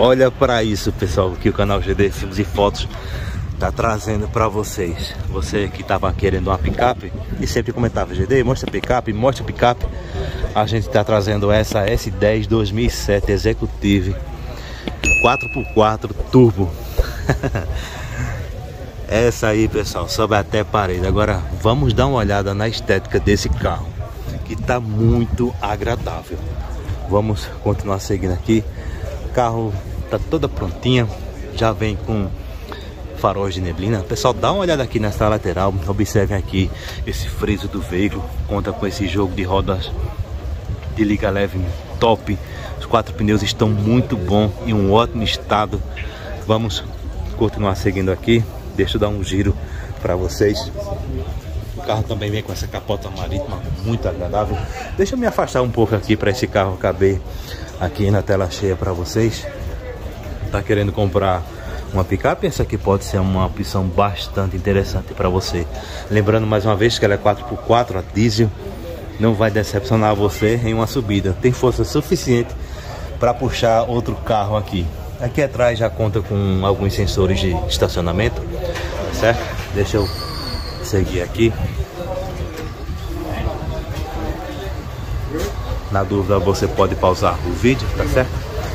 Olha para isso, pessoal, que o canal GD Filmes e Fotos tá trazendo para vocês. Você que tava querendo uma picape e sempre comentava GD, mostra picape, mostra picape. A gente tá trazendo essa S10 2007 Executive 4x4 Turbo. essa aí, pessoal, sobe até parede. Agora vamos dar uma olhada na estética desse carro, que tá muito agradável. Vamos continuar seguindo aqui. Carro tá toda prontinha, já vem com faróis de neblina. Pessoal, dá uma olhada aqui nessa lateral, observem aqui esse friso do veículo, conta com esse jogo de rodas de liga leve top. Os quatro pneus estão muito bom em um ótimo estado. Vamos continuar seguindo aqui. Deixa eu dar um giro para vocês. O carro também vem com essa capota marítima muito agradável. Deixa eu me afastar um pouco aqui para esse carro caber aqui na tela cheia para vocês. Tá querendo comprar uma picape, essa aqui pode ser uma opção bastante interessante para você. Lembrando mais uma vez que ela é 4x4 a diesel, não vai decepcionar você em uma subida. Tem força suficiente para puxar outro carro aqui. Aqui atrás já conta com alguns sensores de estacionamento, tá certo? Deixa eu seguir aqui. Na dúvida você pode pausar o vídeo, tá certo?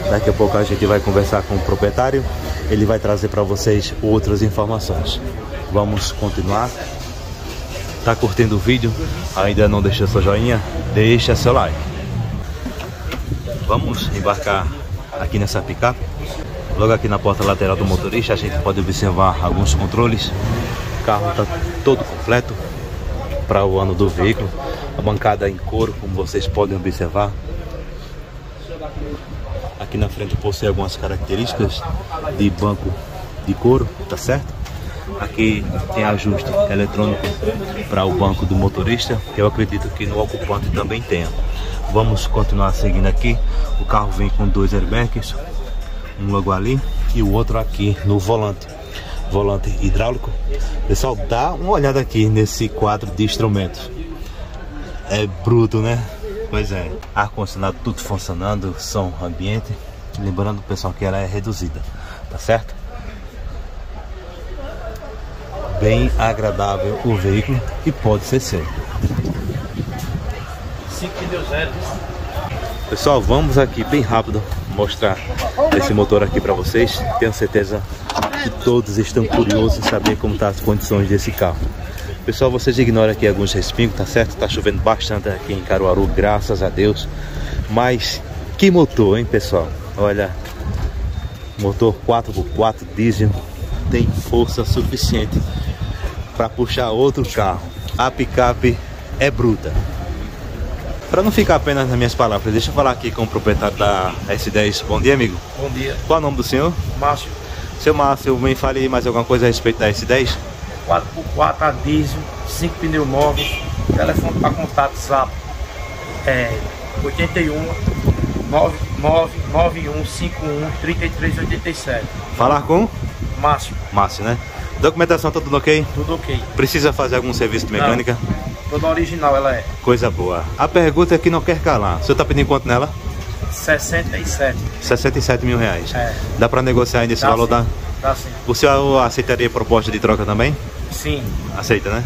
Daqui a pouco a gente vai conversar com o proprietário ele vai trazer para vocês outras informações. Vamos continuar. Tá curtindo o vídeo? Ainda não deixou seu joinha? Deixa seu like. Vamos embarcar aqui nessa picape. Logo aqui na porta lateral do motorista a gente pode observar alguns controles. O carro está todo completo para o ano do veículo. A bancada em couro, como vocês podem observar. Aqui na frente possui algumas características de banco de couro, tá certo? Aqui tem ajuste eletrônico para o banco do motorista, que eu acredito que no ocupante também tenha. Vamos continuar seguindo aqui. O carro vem com dois airbags, um logo ali e o outro aqui no volante. Volante hidráulico. Pessoal, dá uma olhada aqui nesse quadro de instrumentos. É bruto, né? Pois é, ar-condicionado tudo funcionando, som ambiente. Lembrando pessoal que ela é reduzida, tá certo? Bem agradável o veículo e pode ser seu. 5 pneus Pessoal, vamos aqui bem rápido mostrar esse motor aqui para vocês. Tenho certeza que todos estão curiosos em saber como tá as condições desse carro. Pessoal, vocês ignoram aqui alguns respingos, tá certo? Tá chovendo bastante aqui em Caruaru, graças a Deus. Mas que motor, hein, pessoal? Olha, motor 4x4 diesel tem força suficiente para puxar outro carro. A picape é bruta. Para não ficar apenas nas minhas palavras, deixa eu falar aqui com o proprietário da S10. Bom dia, amigo. Bom dia. Qual é o nome do senhor? Márcio. Seu Márcio, me fale mais alguma coisa a respeito da S10? 4x4 a diesel, 5 pneus novos, telefone para contato zap é 81 99151 3387. Falar com? Márcio. Márcio, né? Documentação tá tudo ok? Tudo ok. Precisa fazer algum serviço de mecânica? Não, toda original ela é. Coisa boa. A pergunta é que não quer calar. O senhor tá pedindo quanto nela? 67. 67 mil reais. É. Dá para negociar ainda esse Dá valor? sim. Dá? Dá sim. O senhor aceitaria proposta de troca também? Sim. Aceita, né?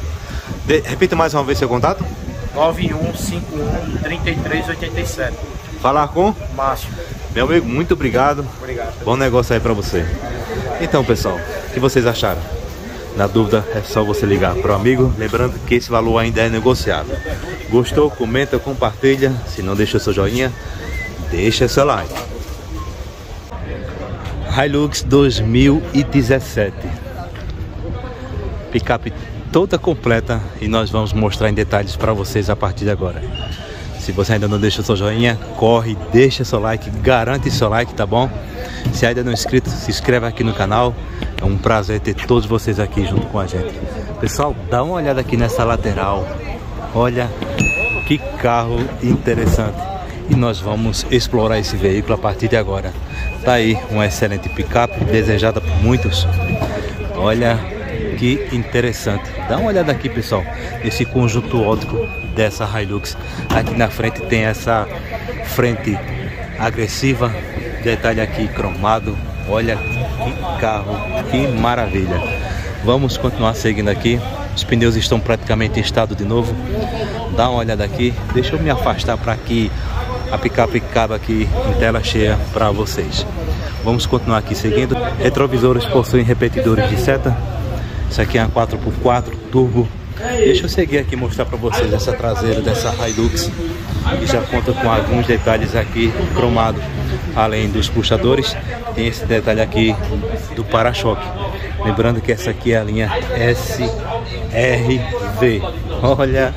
De... Repita mais uma vez seu contato. 9151 3387. Falar com? Márcio. Meu amigo, muito obrigado. Obrigado. Bom negócio aí pra você. Então, pessoal, o que vocês acharam? Na dúvida, é só você ligar para o amigo. Lembrando que esse valor ainda é negociável. Gostou? Comenta, compartilha. Se não deixou seu joinha, deixa seu like. Hilux 2017. Picape toda completa e nós vamos mostrar em detalhes para vocês a partir de agora. Se você ainda não deixou seu joinha, corre, deixa seu like, garante seu like, tá bom? Se ainda não é inscrito, se inscreve aqui no canal. É um prazer ter todos vocês aqui junto com a gente. Pessoal, dá uma olhada aqui nessa lateral. Olha que carro interessante. E nós vamos explorar esse veículo a partir de agora. Tá aí uma excelente picape, desejada por muitos. Olha que interessante. Dá uma olhada aqui, pessoal, esse conjunto óptico dessa Hilux. Aqui na frente tem essa frente agressiva detalhe aqui cromado. Olha que carro, que maravilha. Vamos continuar seguindo aqui. Os pneus estão praticamente em estado de novo. Dá uma olhada aqui. Deixa eu me afastar para que a picape cabe aqui em tela cheia para vocês. Vamos continuar aqui seguindo. Retrovisores possuem repetidores de seta. Isso aqui é uma 4x4 turbo. Deixa eu seguir aqui e mostrar para vocês essa traseira dessa Hilux. Que já conta com alguns detalhes aqui cromado. Além dos puxadores, tem esse detalhe aqui do para-choque. Lembrando que essa aqui é a linha SRV. Olha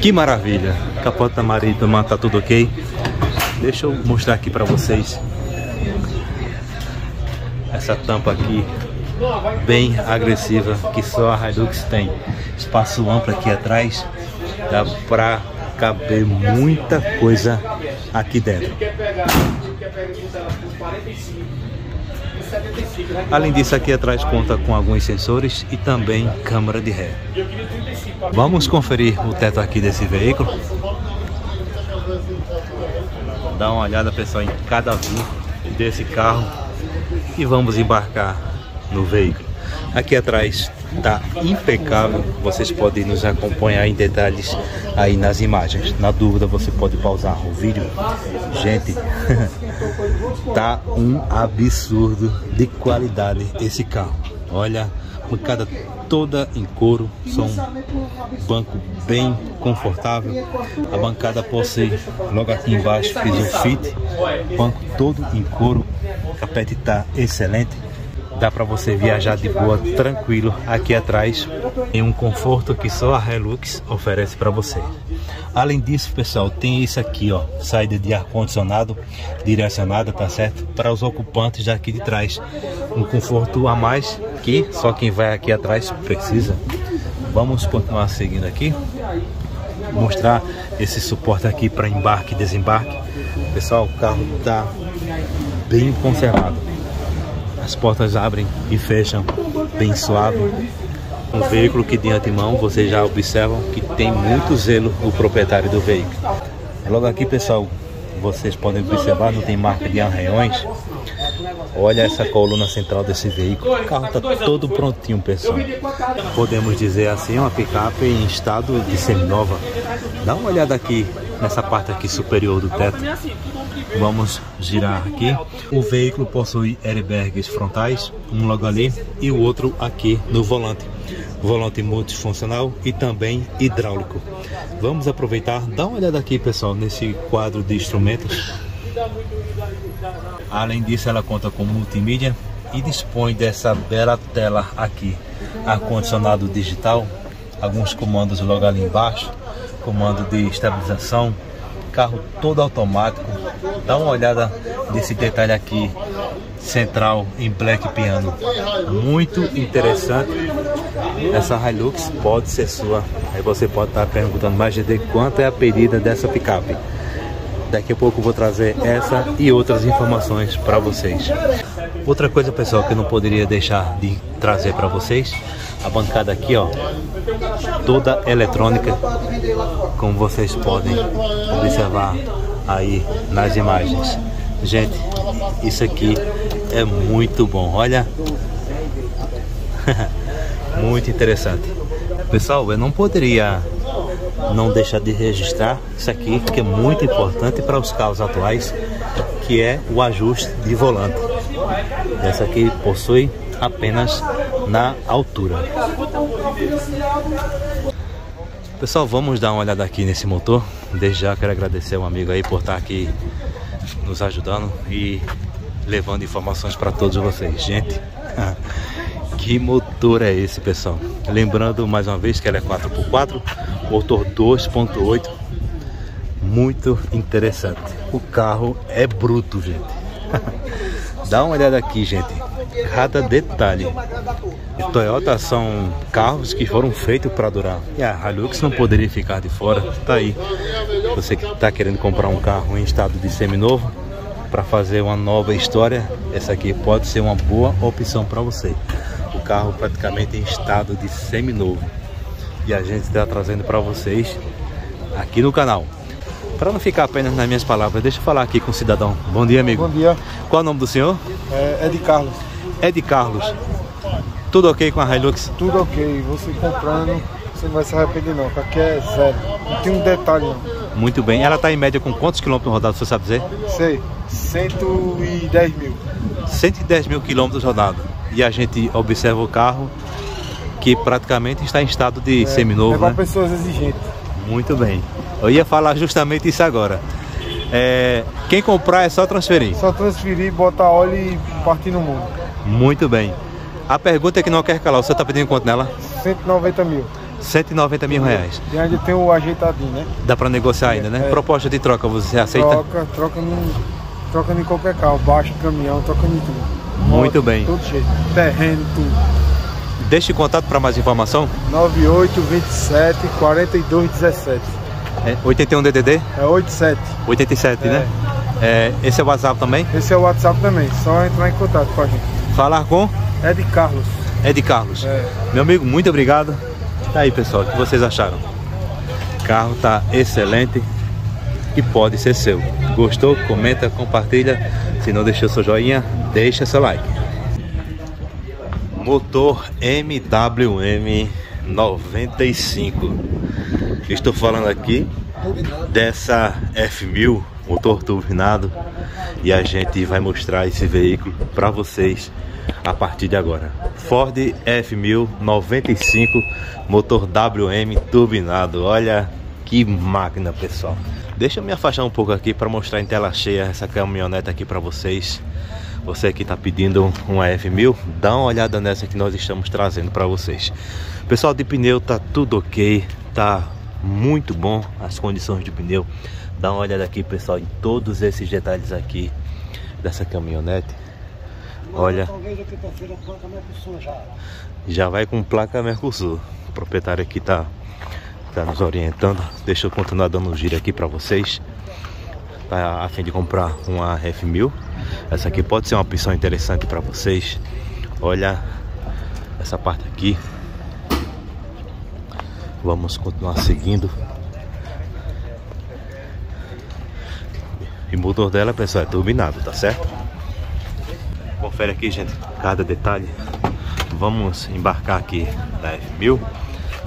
que maravilha. Capota marítima tá tudo ok. Deixa eu mostrar aqui para vocês essa tampa aqui bem agressiva que só a Hilux tem. Espaço amplo aqui atrás, dá para caber muita coisa aqui dentro. Além disso, aqui atrás conta com alguns sensores e também câmera de ré. Vamos conferir o teto aqui desse veículo. Dá uma olhada, pessoal, em cada view desse carro e vamos embarcar no veículo. Aqui atrás está impecável, vocês podem nos acompanhar em detalhes aí nas imagens. Na dúvida você pode pausar o vídeo. Gente, tá um absurdo de qualidade esse carro. Olha, bancada toda em couro, são um banco bem confortável. A bancada possui logo aqui embaixo fiz o fit, banco todo em couro, o capete está excelente dá para você viajar de boa, tranquilo aqui atrás, em um conforto que só a Hilux oferece para você. Além disso, pessoal, tem isso aqui, ó, saída de ar condicionado direcionada, tá certo? Para os ocupantes daqui de trás, um conforto a mais que só quem vai aqui atrás precisa. Vamos continuar seguindo aqui, mostrar esse suporte aqui para embarque e desembarque. Pessoal, o carro tá bem conservado as portas abrem e fecham bem suave. Um veículo que de antemão vocês já observam que tem muito zelo o proprietário do veículo. Logo aqui pessoal, vocês podem observar, não tem marca de arranhões. Olha essa coluna central desse veículo. O carro está todo prontinho, pessoal. Podemos dizer assim, uma picape em estado de seminova. Dá uma olhada aqui nessa parte aqui superior do teto. Vamos girar aqui. O veículo possui airbags frontais, um logo ali e o outro aqui no volante. Volante multifuncional e também hidráulico. Vamos aproveitar, dá uma olhada aqui pessoal nesse quadro de instrumentos. Além disso ela conta com multimídia e dispõe dessa bela tela aqui. Ar-condicionado digital, alguns comandos logo ali embaixo, comando de estabilização, carro todo automático. Dá uma olhada nesse detalhe aqui central em black piano. Muito interessante. Essa Hilux pode ser sua. Aí você pode estar perguntando mais de quanto é a pedida dessa picape. Daqui a pouco vou trazer essa e outras informações para vocês. Outra coisa, pessoal, que eu não poderia deixar de trazer para vocês, a bancada aqui, ó, toda eletrônica, como vocês podem observar aí nas imagens. Gente, isso aqui é muito bom, olha. muito interessante. Pessoal, eu não poderia não deixar de registrar isso aqui, que é muito importante para os carros atuais, que é o ajuste de volante. Essa aqui possui apenas na altura. Pessoal, vamos dar uma olhada aqui nesse motor. Desde já quero agradecer um amigo aí por estar aqui nos ajudando e levando informações para todos vocês. Gente, que motor é esse, pessoal? Lembrando mais uma vez que ela é 4x4, motor 2.8, muito interessante. O carro é bruto, gente. Dá uma olhada aqui, gente cada detalhe. E Toyota são carros que foram feitos para durar. E a Hilux não poderia ficar de fora. Tá aí. Você que está querendo comprar um carro em estado de seminovo para fazer uma nova história, essa aqui pode ser uma boa opção para você. Carro praticamente em estado de seminovo. E a gente está trazendo para vocês aqui no canal. Para não ficar apenas nas minhas palavras, deixa eu falar aqui com o cidadão. Bom dia, amigo. Bom dia. Qual é o nome do senhor? É, é de Carlos. É de Carlos. Tudo ok com a Hilux? Tudo ok. Você comprando, você não vai se arrepender não, porque aqui é zero. Não tem um detalhe não. Muito bem. Ela está em média com quantos quilômetros rodados, você sabe dizer? Sei, 110 mil. 110 mil quilômetros rodados. E a gente observa o carro que praticamente está em estado de É, seminovo, é para né? pessoas exigentes. Muito bem. Eu ia falar justamente isso agora. É, quem comprar é só transferir. Só transferir, botar óleo e partir no mundo. Muito bem. A pergunta é que não quer calar. Você está pedindo quanto nela? 190 mil. 190 mil reais. E ainda tem o ajeitadinho, né? Dá para negociar ainda, né? É. Proposta de troca, você aceita? Troca, troca em, troca em qualquer carro, baixo, caminhão, troca em tudo. Muito Moto, bem. Todo jeito. Terreno, tudo. Deixe contato para mais informação. 98 27 42 17. É 81 DDD É 87. 87, né? É, esse é o WhatsApp também. Esse é o WhatsApp também, só entrar em contato com a gente. Falar com É de Carlos. Ed Carlos. É. Meu amigo, muito obrigado. Tá aí, pessoal, o que vocês acharam? O carro tá excelente e pode ser seu. Gostou? Comenta, compartilha. Se não deixou seu joinha, deixa seu like. Motor MWM 95. Estou falando aqui dessa F1000 motor turbinado e a gente vai mostrar esse veículo para vocês a partir de agora. Ford F1000 95 motor WM turbinado. Olha que máquina, pessoal. Deixa eu me afastar um pouco aqui para mostrar em tela cheia essa caminhonete aqui para vocês. Você que está pedindo uma F1000, dá uma olhada nessa que nós estamos trazendo para vocês. Pessoal, de pneu tá tudo ok, tá muito bom as condições de pneu. Dá uma olhada aqui, pessoal, em todos esses detalhes aqui dessa caminhonete. Olha, já vai com placa Mercosul. O proprietário aqui tá, tá nos orientando. Deixa eu continuar dando um giro aqui para vocês. Tá a fim de comprar uma F1000. Essa aqui pode ser uma opção interessante para vocês. Olha essa parte aqui. Vamos continuar seguindo. E o motor dela, pessoal, é turbinado, tá certo? Confere aqui, gente, cada detalhe. Vamos embarcar aqui na F1000.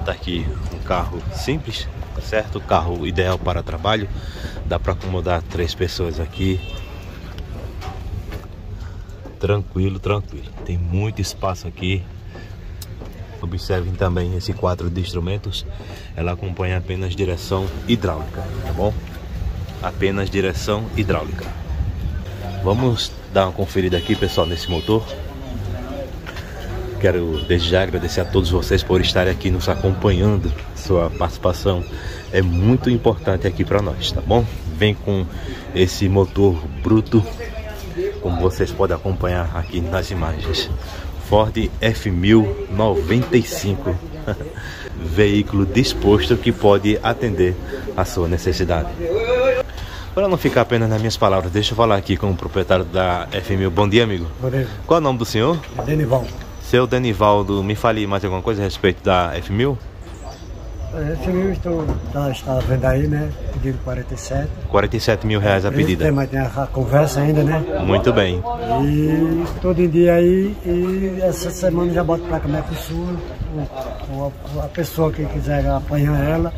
Tá aqui um carro simples, tá certo? Carro ideal para trabalho. Dá para acomodar três pessoas aqui. Tranquilo, tranquilo. Tem muito espaço aqui. Observem também esse quadro de instrumentos. Ela acompanha apenas direção hidráulica, tá bom? Apenas direção hidráulica. Vamos dar uma conferida aqui, pessoal, nesse motor. Quero desde já agradecer a todos vocês por estarem aqui nos acompanhando. Sua participação é muito importante aqui para nós, tá bom? Vem com esse motor bruto, como vocês podem acompanhar aqui nas imagens. Ford F1000 95. Veículo disposto que pode atender a sua necessidade. Para não ficar apenas nas minhas palavras, deixa eu falar aqui com o proprietário da F1000. Bom dia, amigo. Valeu. Qual é o nome do senhor? Denival. Seu Danivaldo, me fale mais alguma coisa a respeito da F1000? Esse mil estou, tá, está vendo aí, né? Pedindo 47. 47 mil reais a Tem, pedida. mas tem a, a conversa ainda, né? Muito bem. E todo dia aí, e essa semana já boto Mercosul. O, o, a pessoa que quiser apanhar ela,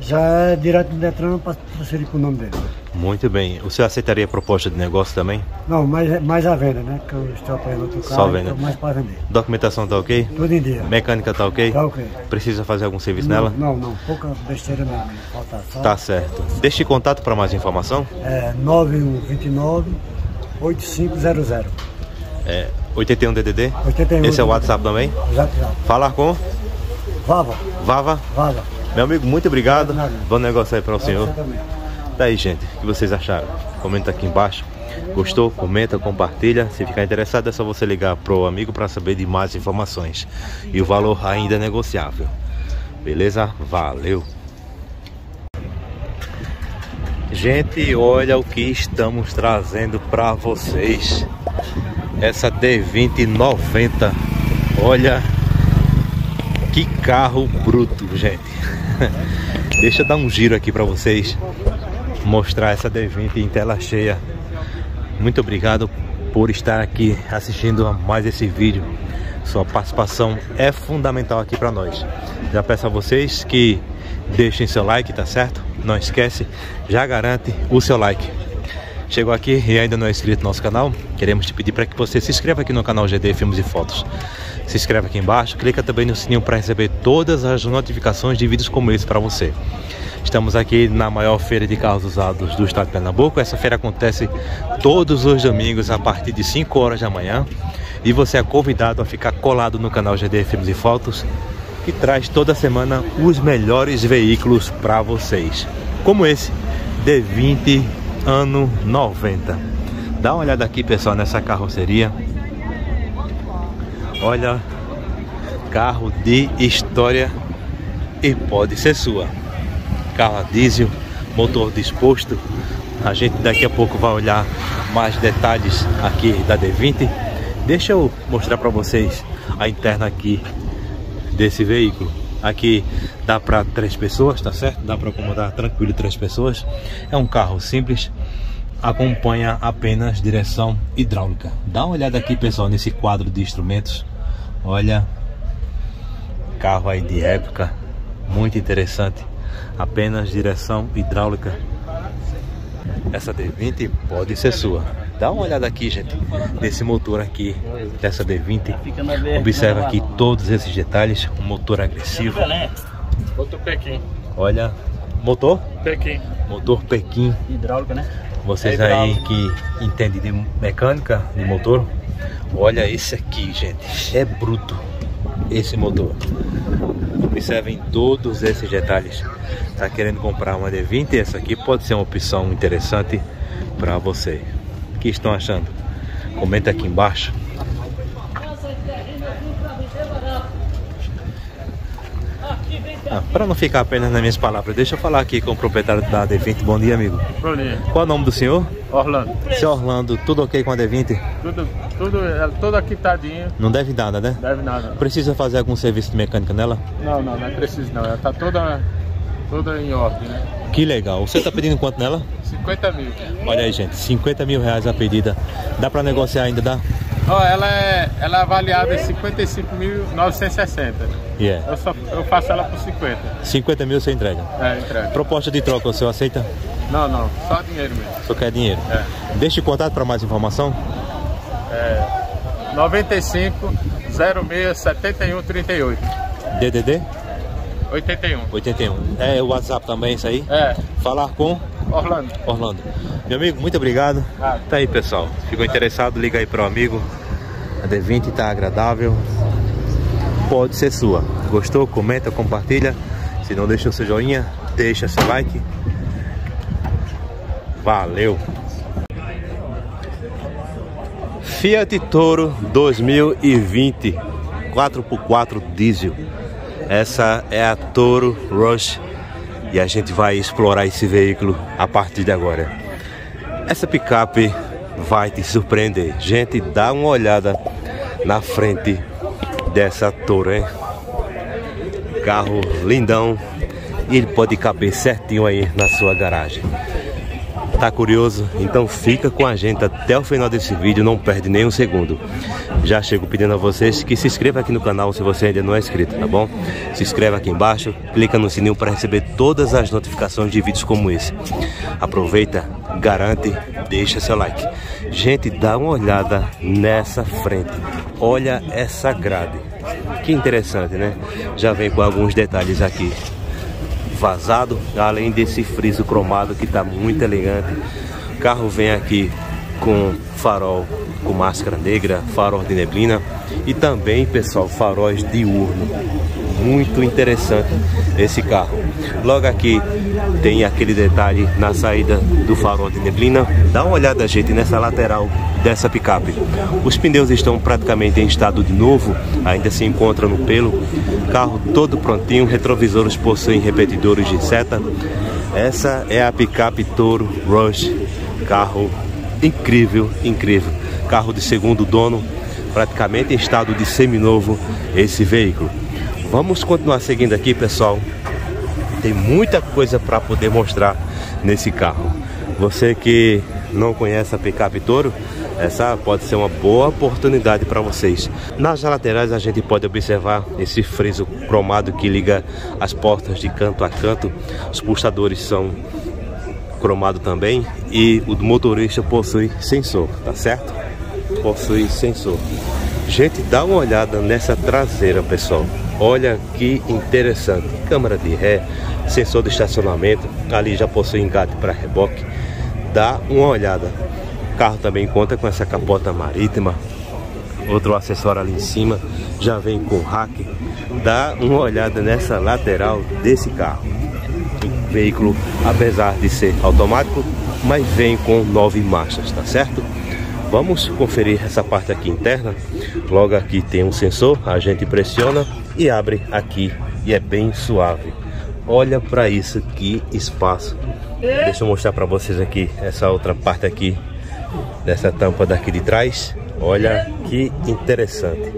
já é direto do Detran para transferir para o nome dele. Muito bem. O senhor aceitaria proposta de negócio também? Não, mais, mais a venda, né? Que eu estou apanhando outro carro, Só venda. então mais para vender. Documentação tá ok? Tudo em dia. Mecânica tá ok? Tá ok. Precisa fazer algum serviço Não, nela? não, não, pouca besteira mesmo. Falta só. Tá certo. Deixe contato para mais informação. É 9129 8500. É 81 DDD. 81 Esse é o WhatsApp também. Já, já. Falar com Vava, Vava. Vava. Meu amigo, muito obrigado. Bom negócio aí para o senhor. Tá aí, gente. O que vocês acharam? Comenta aqui embaixo. Gostou? Comenta, compartilha. Se ficar interessado, é só você ligar pro amigo para saber de mais informações. E o valor ainda é negociável. Beleza? Valeu! Gente, olha o que estamos trazendo para vocês. Essa D2090. Olha que carro bruto, gente. Deixa eu dar um giro aqui para vocês mostrar essa D20 em tela cheia. Muito obrigado por estar aqui assistindo a mais esse vídeo. Sua participação é fundamental aqui para nós. Já peço a vocês que deixem seu like, tá certo? Não esquece, já garante o seu like. Chegou aqui e ainda não é inscrito no nosso canal, queremos te pedir para que você se inscreva aqui no canal GD Filmes e Fotos. Se inscreve aqui embaixo, clica também no sininho para receber todas as notificações de vídeos como esse para você. Estamos aqui na maior feira de carros usados do estado de Pernambuco. Essa feira acontece todos os domingos a partir de 5 horas da manhã. E você é convidado a ficar colado no canal GD Filmes e Fotos, que traz toda semana os melhores veículos para vocês. Como esse D20 ano 90. Dá uma olhada aqui, pessoal, nessa carroceria. Olha, carro de história e pode ser sua carro a diesel, motor disposto. A gente daqui a pouco vai olhar mais detalhes aqui da D20. Deixa eu mostrar para vocês a interna aqui desse veículo. Aqui dá para três pessoas, tá certo? Dá para acomodar tranquilo três pessoas. É um carro simples, acompanha apenas direção hidráulica. Dá uma olhada aqui, pessoal, nesse quadro de instrumentos. Olha, carro aí de época, muito interessante apenas direção hidráulica. Essa D20 pode ser sua. Dá uma olhada aqui, gente, nesse motor aqui dessa D20. Observa aqui todos esses detalhes. Um motor agressivo. Motor Pequim. Olha, motor? Pequim. Motor Pequim. Hidráulica, né? Vocês é aí que entendem de mecânica de motor, olha esse aqui, gente. É bruto esse motor. Observem todos esses detalhes. Tá querendo comprar uma D20? Essa aqui pode ser uma opção interessante para você. O que estão achando? Comenta aqui embaixo. Ah, para não ficar apenas nas minhas palavras, deixa eu falar aqui com o proprietário da D20. Bom dia, amigo. Bom dia. Qual é o nome do senhor? Orlando. Seu Orlando, tudo ok com a D20? Tudo, tudo, é, tudo aquitadinho. Não deve nada, né? Deve nada. Precisa fazer algum serviço de mecânica nela? Não, não, não é preciso não. Ela tá toda, toda em ordem, né? Que legal. Você tá pedindo quanto nela? 50 mil. Olha aí, gente. 50 mil reais a pedida. Dá para negociar ainda, dá? Ó, ela é, ela é avaliada em 55.960. Yeah. Eu, só, eu faço ela por 50. 50 mil você entrega. É, entrega. Proposta de troca, o senhor aceita? Não, não. Só dinheiro mesmo. Só quer dinheiro? É. Deixe contato para mais informação. É 95 06 71 38. DDD 81. 81. É o WhatsApp também, isso aí? É, Falar com Orlando. Orlando. Meu amigo, muito obrigado. Nada. Tá aí, pessoal. Ficou interessado? Liga aí pro amigo. A D20 tá agradável. Pode ser sua. Gostou? Comenta, compartilha. Se não deixa o seu joinha, deixa seu like. Valeu! Fiat Toro 2020 4x4 diesel. Essa é a Toro Rush e a gente vai explorar esse veículo a partir de agora. Essa picape vai te surpreender. Gente, dá uma olhada na frente dessa Toro, hein? Carro lindão e ele pode caber certinho aí na sua garagem. Tá curioso? Então fica com a gente até o final desse vídeo, não perde nem um segundo. Já chego pedindo a vocês que se inscreva aqui no canal se você ainda não é inscrito, tá bom? Se inscreva aqui embaixo, clica no sininho para receber todas as notificações de vídeos como esse. Aproveita, garante, deixa seu like. Gente, dá uma olhada nessa frente. Olha essa grade. Que interessante, né? Já vem com alguns detalhes aqui vazado, além desse friso cromado que está muito elegante. O carro vem aqui com farol com máscara negra, farol de neblina e também, pessoal, faróis diurno. Muito interessante esse carro. Logo aqui tem aquele detalhe na saída do farol de neblina. Dá uma olhada, gente, nessa lateral dessa picape. Os pneus estão praticamente em estado de novo, ainda se encontram no pelo. Carro todo prontinho, retrovisores possuem repetidores de seta. Essa é a picape Toro Rush, carro incrível, incrível. Carro de segundo dono, praticamente em estado de seminovo esse veículo. Vamos continuar seguindo aqui, pessoal. Tem muita coisa para poder mostrar nesse carro. Você que não conhece a picape Toro, essa pode ser uma boa oportunidade para vocês. Nas laterais a gente pode observar esse friso cromado que liga as portas de canto a canto. Os puxadores são cromado também e o motorista possui sensor, tá certo? Possui sensor. Gente, dá uma olhada nessa traseira, pessoal. Olha que interessante. Câmera de ré, sensor de estacionamento. Ali já possui engate para reboque. Dá uma olhada. O carro também conta com essa capota marítima. Outro acessório ali em cima. Já vem com rack. Dá uma olhada nessa lateral desse carro. O veículo, apesar de ser automático, mas vem com nove marchas, tá certo? Vamos conferir essa parte aqui interna. Logo aqui tem um sensor, a gente pressiona e abre aqui e é bem suave. Olha para isso que espaço. Deixa eu mostrar para vocês aqui essa outra parte aqui dessa tampa daqui de trás. Olha que interessante.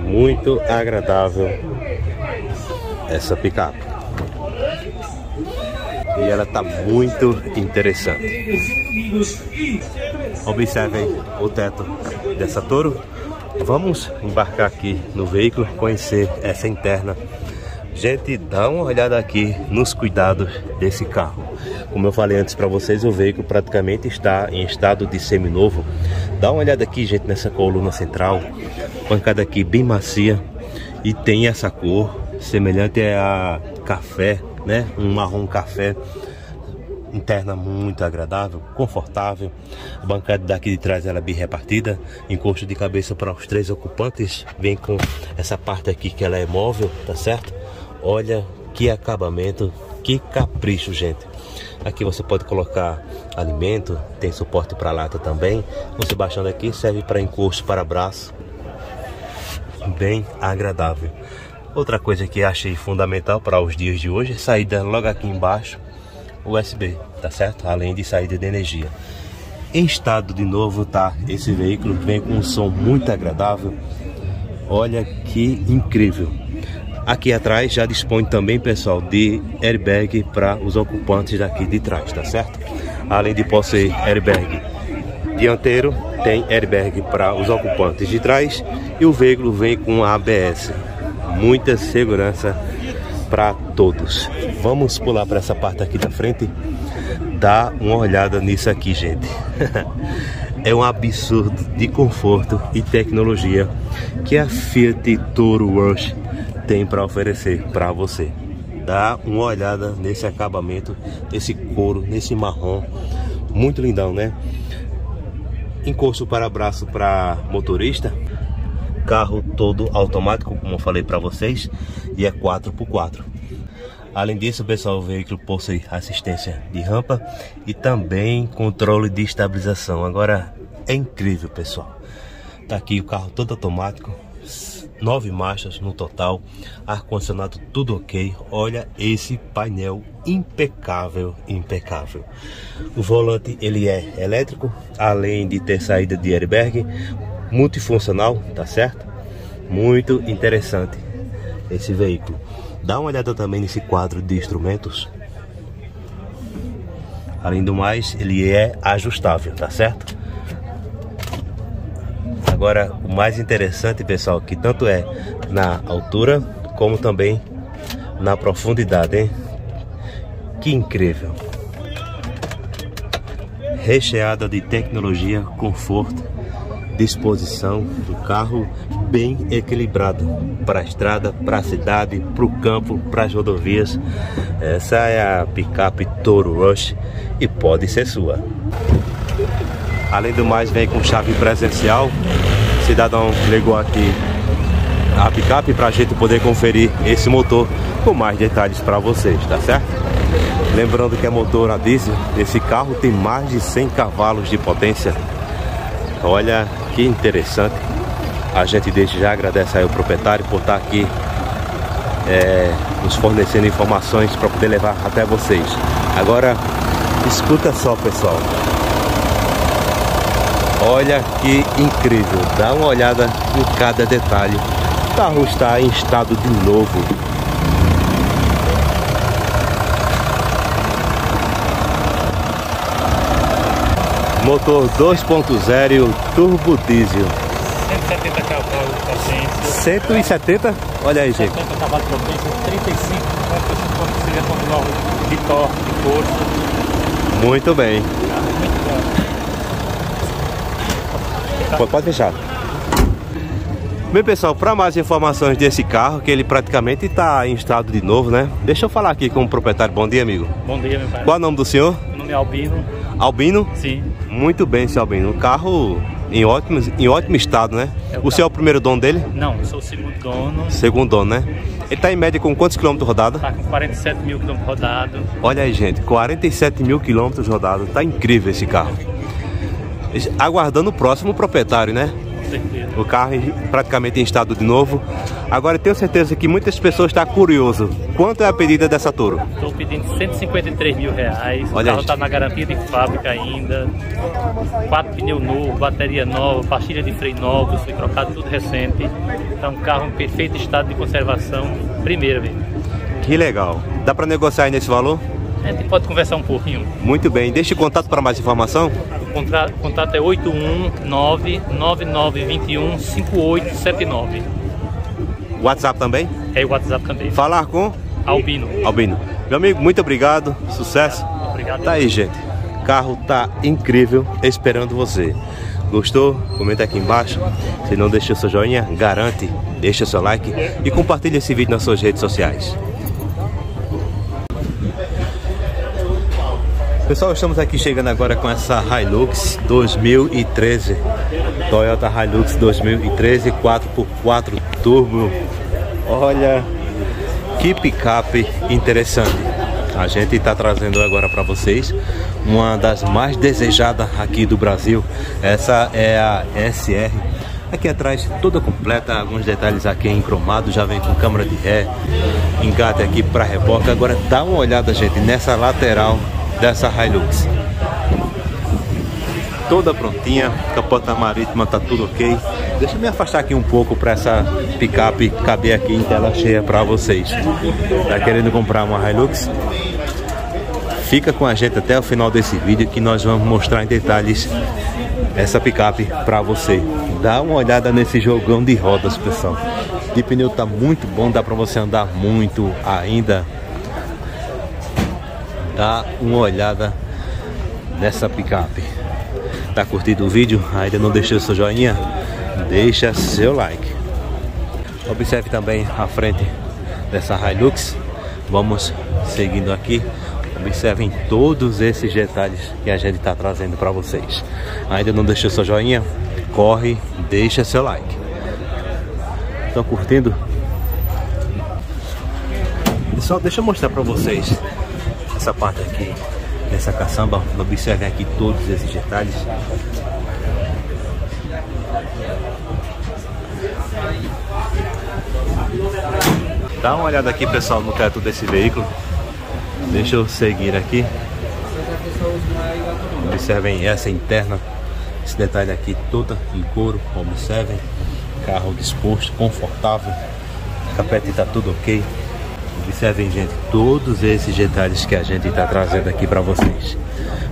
Muito agradável essa picape. E ela tá muito interessante. Observem o teto dessa Toro. Vamos embarcar aqui no veículo, conhecer essa interna. Gente, dá uma olhada aqui nos cuidados desse carro. Como eu falei antes para vocês, o veículo praticamente está em estado de seminovo. Dá uma olhada aqui, gente, nessa coluna central. Bancada aqui bem macia e tem essa cor semelhante a café, né? Um marrom café interna muito agradável, confortável. A bancada daqui de trás ela é bem repartida, encosto de cabeça para os três ocupantes. Vem com essa parte aqui que ela é móvel, tá certo? Olha que acabamento, que capricho, gente. Aqui você pode colocar alimento, tem suporte para lata também. Você baixando aqui serve para encosto para braço. Bem agradável. Outra coisa que achei fundamental para os dias de hoje é saída logo aqui embaixo USB, tá certo? Além de saída de energia. Em estado de novo tá esse veículo, vem com um som muito agradável. Olha que incrível. Aqui atrás já dispõe também, pessoal, de airbag para os ocupantes daqui de trás, tá certo? Além de possuir airbag dianteiro, tem airbag para os ocupantes de trás e o veículo vem com ABS. Muita segurança para todos. Vamos pular para essa parte aqui da frente. Dá uma olhada nisso aqui, gente. é um absurdo de conforto e tecnologia que a Fiat Toro Rush tem para oferecer para você. Dá uma olhada nesse acabamento, nesse couro, nesse marrom, muito lindão, né? Encosto para braço para motorista, carro todo automático, como eu falei para vocês, e é 4x4. Além disso, pessoal, o veículo possui assistência de rampa e também controle de estabilização. Agora é incrível, pessoal. Tá aqui o carro todo automático, nove marchas no total, ar condicionado tudo ok. Olha esse painel impecável, impecável. O volante ele é elétrico, além de ter saída de airbag, multifuncional, tá certo? Muito interessante esse veículo. Dá uma olhada também nesse quadro de instrumentos. Além do mais, ele é ajustável, tá certo? Agora, o mais interessante, pessoal, que tanto é na altura como também na profundidade, hein? Que incrível! Recheada de tecnologia, conforto disposição do carro bem equilibrado para a estrada, para a cidade, para o campo, para as rodovias. Essa é a picape Toro Rush e pode ser sua. Além do mais, vem com chave presencial. O cidadão ligou aqui a picape para a gente poder conferir esse motor com mais detalhes para vocês, tá certo? Lembrando que é motor a diesel, esse carro tem mais de 100 cavalos de potência. Olha que interessante. A gente desde já agradece aí o proprietário por estar aqui é, nos fornecendo informações para poder levar até vocês. Agora, escuta só, pessoal. Olha que incrível. Dá uma olhada em cada detalhe. O carro está em estado de novo. Motor 2.0 turbo diesel. 170 cavalos de potência. 170? Olha aí, gente. 70 cavalos de potência, 35 pontos de torque, de força. Muito bem. Pode fechar. Bem, pessoal, para mais informações desse carro, que ele praticamente está em estado de novo, né? Deixa eu falar aqui com o proprietário. Bom dia, amigo. Bom dia, meu pai. Qual é o nome do senhor? Meu nome é Albino. Albino? Sim. Muito bem, seu Albino. Um carro em ótimo, em ótimo estado, né? É o o senhor é o primeiro dono dele? Não, eu sou o segundo dono. Segundo dono, né? Ele está em média com quantos quilômetros rodados? Tá com 47 mil quilômetros rodados. Olha aí, gente, 47 mil quilômetros rodados. Tá incrível esse carro. Aguardando o próximo proprietário, né? O carro praticamente em estado de novo. Agora tenho certeza que muitas pessoas estão curioso. Quanto é a pedida dessa Toro? Estou pedindo 153 mil reais. Olha o carro está na garantia de fábrica ainda. Quatro pneus novos, bateria nova, pastilha de freio novos, foi trocado tudo recente. Então, um carro em perfeito estado de conservação, primeira vez. Que legal. Dá para negociar aí nesse valor? A gente pode conversar um pouquinho. Muito bem. Deixe contato para mais informação. O o contato é 819-9921-5879. WhatsApp também. É o WhatsApp também. Falar com Albino. Albino. Meu amigo, muito obrigado. Sucesso. Obrigado. Tá aí, gente. Carro tá incrível, esperando você. Gostou? Comenta aqui embaixo. Se não deixou seu joinha, garante, deixa seu like e compartilha esse vídeo nas suas redes sociais. Pessoal, estamos aqui chegando agora com essa Hilux 2013. Toyota Hilux 2013 4x4 Turbo. Olha que picape interessante. A gente está trazendo agora para vocês uma das mais desejadas aqui do Brasil. Essa é a SR. Aqui atrás toda completa, alguns detalhes aqui em cromado, já vem com câmera de ré, engate aqui para reboque. Agora dá uma olhada, gente, nessa lateral dessa Hilux. Toda prontinha, capota marítima tá tudo ok. Deixa eu me afastar aqui um pouco para essa picape caber aqui em tela cheia para vocês. Tá querendo comprar uma Hilux? Fica com a gente até o final desse vídeo que nós vamos mostrar em detalhes essa picape para você. Dá uma olhada nesse jogão de rodas, pessoal. De pneu tá muito bom, dá para você andar muito ainda. Dá uma olhada nessa picape. Tá curtindo o vídeo? Ainda não deixou seu joinha? Deixa seu like. Observe também a frente dessa Hilux. Vamos seguindo aqui. Observem todos esses detalhes que a gente está trazendo para vocês. Ainda não deixou seu joinha? Corre, deixa seu like. Estão curtindo? Pessoal, deixa eu mostrar para vocês essa parte aqui dessa caçamba. Observem aqui todos esses detalhes. Dá uma olhada aqui, pessoal, no teto desse veículo. Deixa eu seguir aqui. Observem essa interna. Esse detalhe aqui toda em couro. Observem. Carro disposto, confortável. Capete está tudo ok. Observem, gente, todos esses detalhes que a gente está trazendo aqui para vocês.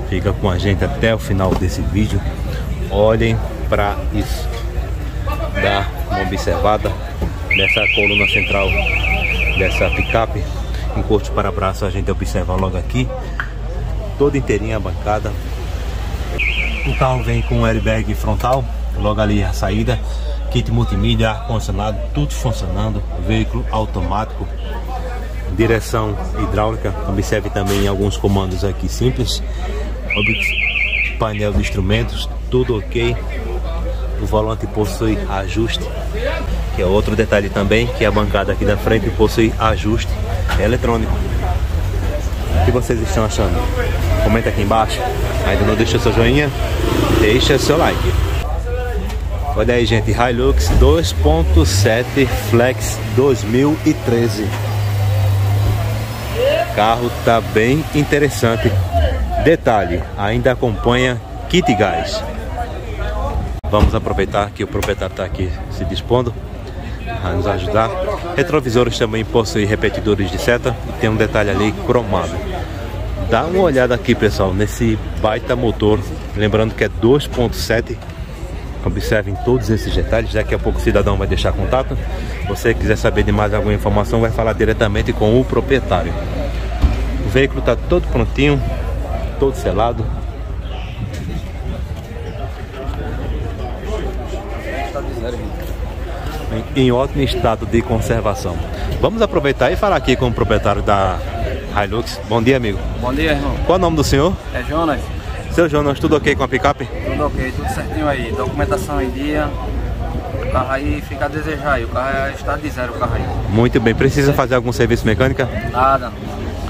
Fica com a gente até o final desse vídeo. Olhem para isso. Dá uma observada nessa coluna central dessa picape. Encosto para braço a gente observa logo aqui. Toda inteirinha a bancada. O carro vem com um airbag frontal, logo ali a saída. Kit multimídia, ar-condicionado, tudo funcionando. Veículo automático direção hidráulica. Observe também alguns comandos aqui simples. Painel de instrumentos, tudo ok. O volante possui ajuste, que é outro detalhe também, que a bancada aqui da frente possui ajuste eletrônico. O que vocês estão achando? Comenta aqui embaixo. Ainda não deixou seu joinha? Deixa seu like. Olha aí, gente, Hilux 2.7 Flex 2013 carro tá bem interessante. Detalhe, ainda acompanha kit gás. Vamos aproveitar que o proprietário está aqui se dispondo a nos ajudar. Retrovisores também possuem repetidores de seta e tem um detalhe ali cromado. Dá uma olhada aqui, pessoal, nesse baita motor. Lembrando que é 2.7. Observem todos esses detalhes. Daqui a pouco o cidadão vai deixar contato. Se você quiser saber de mais alguma informação, vai falar diretamente com o proprietário. O veículo está todo prontinho, todo selado. Em ótimo estado de conservação. Vamos aproveitar e falar aqui com o proprietário da Hilux. Bom dia, amigo. Bom dia, irmão. Qual é o nome do senhor? É Jonas. Seu Jonas, tudo ok com a picape? Tudo ok, tudo certinho aí. Documentação em dia. O carro aí fica a desejar aí. O carro é estado de zero o carro aí. Muito bem. Precisa fazer algum serviço mecânica? Nada.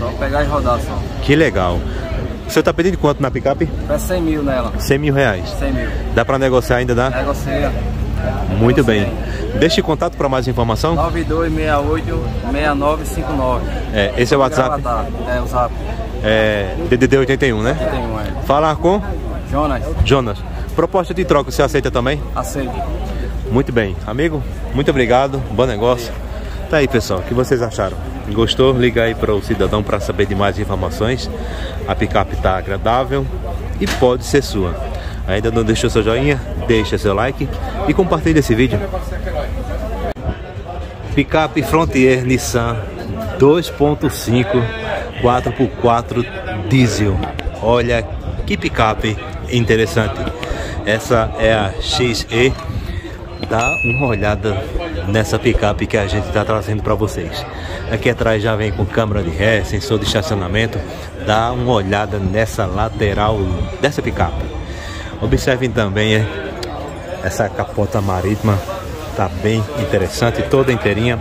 Só pegar e rodar só. Que legal. O senhor tá pedindo quanto na picape? Peça 100 mil nela. 100 mil reais. 100 mil. Dá para negociar ainda, dá? Negocia. Muito bem. Deixe contato para mais informação. 9268-6959. É, esse é o WhatsApp. Gravatar. É, o zap. É DDD 81, né? Tem um aí. Falar com Jonas, Jonas. Proposta de troca, você aceita também? aceite. Muito bem. Amigo, muito obrigado. Bom negócio. Tá aí, pessoal. O que vocês acharam? Gostou? Liga aí para o cidadão para saber de mais informações. A picape tá agradável e pode ser sua. Ainda não deixou seu joinha? Deixa seu like e compartilhe esse vídeo. Picape Frontier Nissan 2.5 4x4 diesel. Olha que picape interessante. Essa é a XE. Dá uma olhada nessa picape que a gente está trazendo para vocês. Aqui atrás já vem com câmera de ré, sensor de estacionamento. Dá uma olhada nessa lateral dessa picape. Observem também é, essa capota marítima tá bem interessante, toda inteirinha.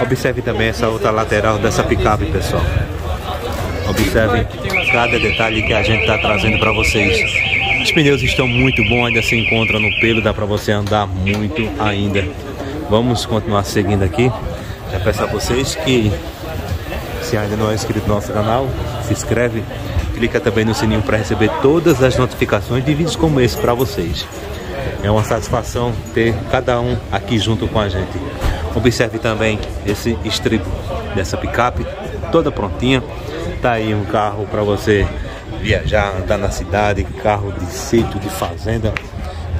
Observe também essa outra lateral dessa picape, pessoal. Observem cada detalhe que a gente está trazendo para vocês. Os pneus estão muito bons, ainda se encontram no pelo, dá para você andar muito ainda. Vamos continuar seguindo aqui. Já peço a vocês que se ainda não é inscrito no nosso canal, se inscreve, clica também no sininho para receber todas as notificações de vídeos como esse para vocês. É uma satisfação ter cada um aqui junto com a gente. Observe também esse estribo dessa picape, toda prontinha. Tá aí um carro para você viajar, andar na cidade, carro de sítio, de fazenda,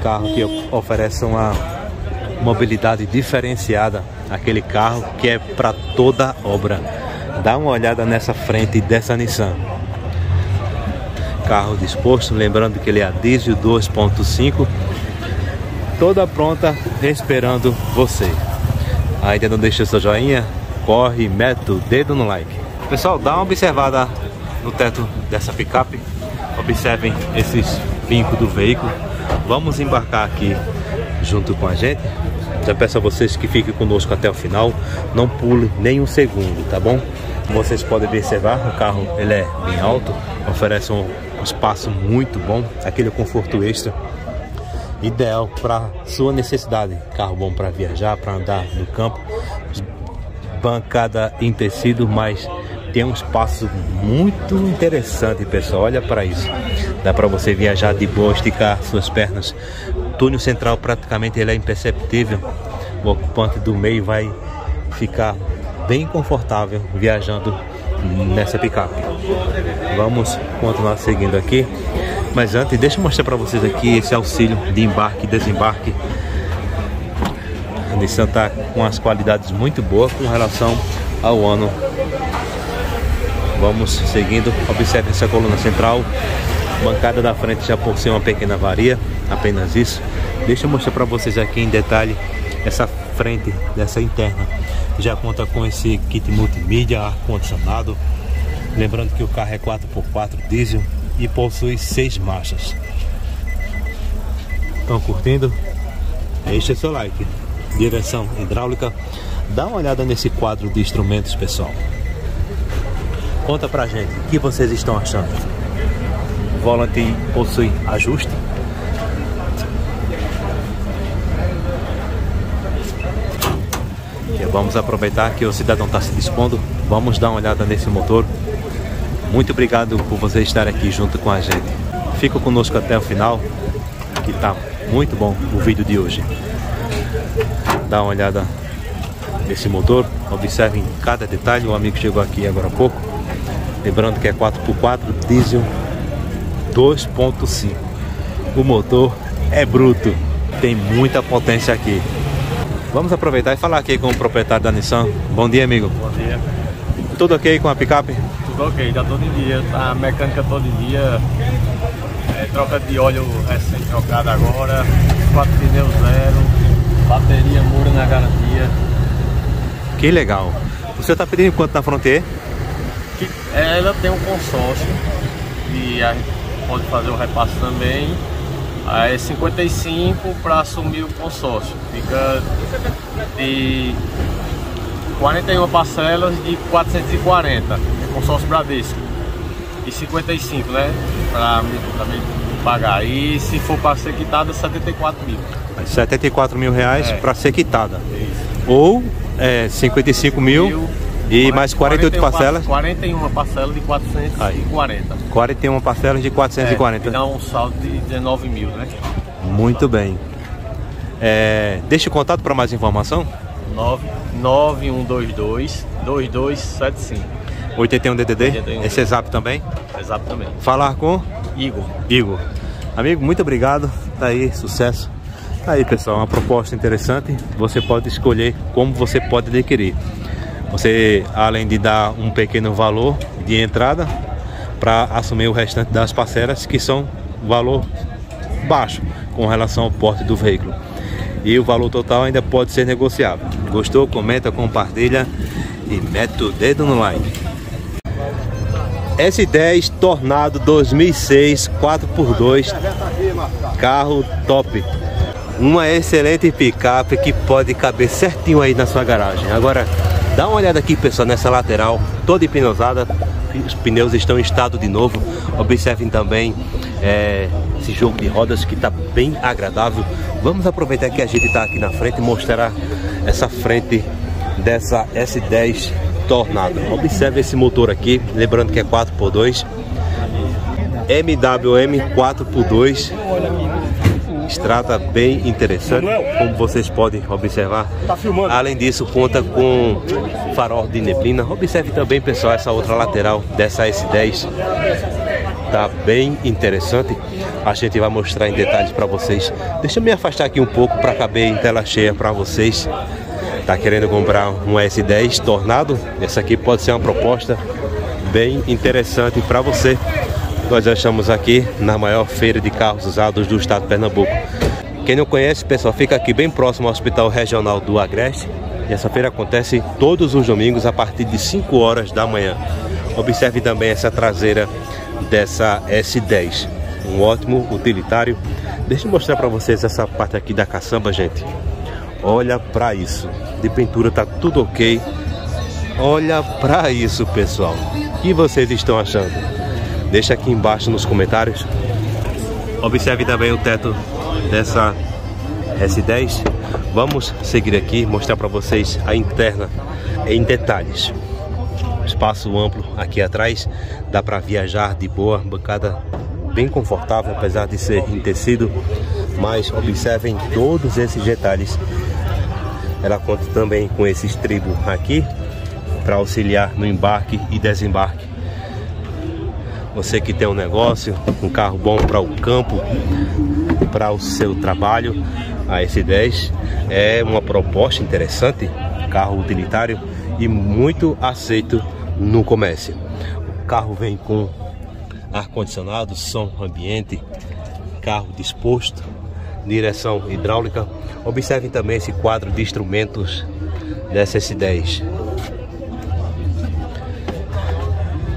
carro que oferece uma mobilidade diferenciada, aquele carro que é para toda obra. Dá uma olhada nessa frente dessa Nissan. Carro disposto, lembrando que ele é a diesel 2.5 toda pronta esperando você. Ainda não deixou seu joinha? Corre, mete o dedo no like. Pessoal, dá uma observada no teto dessa picape. Observem esses vincos do veículo. Vamos embarcar aqui junto com a gente. Já peço a vocês que fiquem conosco até o final. Não pule nem um segundo, tá bom? Como vocês podem observar, o carro ele é bem alto, oferece um espaço muito bom, aquele conforto extra ideal para sua necessidade. Carro bom para viajar, para andar no campo. Bancada em tecido, mas tem um espaço muito interessante, pessoal. Olha para isso. Dá para você viajar de boa, esticar suas pernas. Túnel central praticamente ele é imperceptível. O ocupante do meio vai ficar bem confortável viajando nessa picape. Vamos continuar seguindo aqui. Mas antes, deixa eu mostrar para vocês aqui esse auxílio de embarque e desembarque. A Nissan está com as qualidades muito boas com relação ao ano. Vamos seguindo. Observe essa coluna central. Bancada da frente já possui uma pequena varia, apenas isso. Deixa eu mostrar para vocês aqui em detalhe essa frente dessa interna. Já conta com esse kit multimídia, ar condicionado. Lembrando que o carro é 4x4 diesel e possui seis marchas. Estão curtindo? Deixe seu like. Direção hidráulica. Dá uma olhada nesse quadro de instrumentos, pessoal. Conta pra gente o que vocês estão achando. Volante possui ajuste. E vamos aproveitar que o cidadão está se dispondo. Vamos dar uma olhada nesse motor. Muito obrigado por você estar aqui junto com a gente. Fica conosco até o final, que tá muito bom o vídeo de hoje. Dá uma olhada nesse motor, observem cada detalhe. O amigo chegou aqui agora há pouco. Lembrando que é 4x4 diesel 2.5. O motor é bruto, tem muita potência aqui. Vamos aproveitar e falar aqui com o proprietário da Nissan. Bom dia, amigo. Bom dia. Tudo ok com a picape? Tudo ok, já todo dia, a mecânica todo dia, é, troca de óleo recém trocada agora, quatro pneus zero, bateria mura na garantia. Que legal. O senhor está pedindo quanto na Frontier? Que ela tem um consórcio e a gente pode fazer o repasse também. Aí é 55 para assumir o consórcio. Fica de 41 parcelas de 440, consórcio Bradesco. E 55, né? Para também pagar. E se for para ser quitada, 74 mil. 74 mil reais É. para ser quitada. Isso. Ou é, 55 mil, e mais 48 41 parcelas. 41 parcelas de 440. 41 parcelas de É, 440. que dá um saldo de 19 mil, né? Muito bem. É, deixa o contato para mais informação. 9 9122 2275. 81 DDD. 81. Esse é zap também. Exatamente. Falar com Igor. Igor. Amigo, muito obrigado. Tá aí, sucesso. Tá aí, pessoal, uma proposta interessante. Você pode escolher como você pode adquirir. Você, além de dar um pequeno valor de entrada para assumir o restante das parcelas, que são valor baixo com relação ao porte do veículo. E o valor total ainda pode ser negociável. Gostou? Comenta, compartilha e mete o dedo no like. S10 Tornado 2006 4x2 carro top uma excelente picape que pode caber certinho aí na sua garagem agora dá uma olhada aqui pessoal nessa lateral toda empinosada os pneus estão em estado de novo observem também é, esse jogo de rodas que está bem agradável vamos aproveitar que a gente está aqui na frente e mostrar essa frente dessa S10 Tornado. Observe esse motor aqui, lembrando que é 4x2. MWM 4x2. Estrada bem interessante, como vocês podem observar. Além disso, conta com farol de neblina. Observe também, pessoal, essa outra lateral dessa S10. Tá bem interessante. A gente vai mostrar em detalhes para vocês. Deixa eu me afastar aqui um pouco para caber em tela cheia para vocês. Tá querendo comprar um S10 Tornado? Essa aqui pode ser uma proposta bem interessante para você. Nós já estamos aqui na maior feira de carros usados do estado de Pernambuco. Quem não conhece, pessoal, fica aqui bem próximo ao Hospital Regional do Agreste. E essa feira acontece todos os domingos a partir de 5 horas da manhã. Observe também essa traseira dessa S10. Um ótimo utilitário. Deixa eu mostrar para vocês essa parte aqui da caçamba, gente. Olha para isso. De pintura tá tudo ok. Olha para isso, pessoal. O que vocês estão achando? Deixa aqui embaixo nos comentários. Observe também o teto dessa S10. Vamos seguir aqui, mostrar para vocês a interna em detalhes. Espaço amplo aqui atrás, dá para viajar de boa, bancada bem confortável, apesar de ser em tecido. Mas observem todos esses detalhes. Ela conta também com esse estribo aqui para auxiliar no embarque e desembarque. Você que tem um negócio, um carro bom para o campo, para o seu trabalho, a S10 é uma proposta interessante, carro utilitário e muito aceito no comércio. O carro vem com ar-condicionado, som ambiente, carro disposto, direção hidráulica. Observem também esse quadro de instrumentos dessa S10.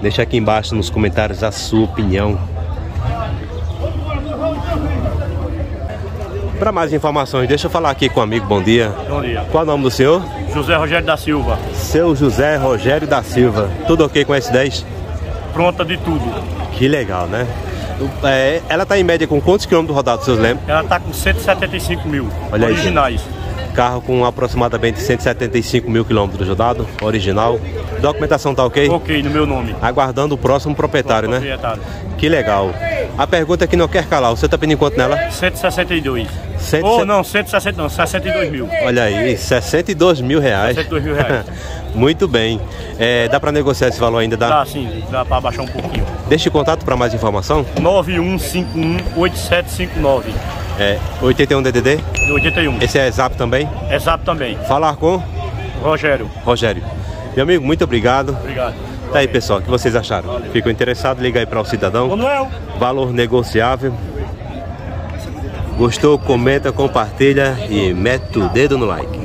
Deixa aqui embaixo nos comentários a sua opinião. Para mais informações, deixa eu falar aqui com o amigo. Bom dia. Bom dia. Qual é o nome do senhor? José Rogério da Silva. Seu José Rogério da Silva. Tudo ok com S10? Pronta de tudo. Que legal, né? É, ela tá em média com quantos quilômetros rodados, vocês lembram? Ela tá com 175 mil. Olha aí, originais. Carro com aproximadamente 175 mil quilômetros rodados, original. Documentação tá ok? Ok, no meu nome. Aguardando o próximo proprietário, né? Proprietário. Que legal. A pergunta que não quer calar, você tá pedindo quanto nela? 162. Cento- Ou não, 160 não, 62 mil. Olha aí, 62 mil reais. 62 mil reais. Muito bem. É, dá para negociar esse valor ainda? Dá? Dá sim, dá pra baixar um pouquinho. Deixe contato para mais informação. 91518759 É 81 DDD. do 81. Esse é Zap também. É zap também. Falar com Rogério, Rogério. Meu amigo, muito obrigado. obrigado. Tá aí, pessoal, o que vocês acharam? Ficou interessado? Liga aí para o cidadão. Manuel. Valor negociável. Gostou? Comenta, compartilha e mete o dedo no like.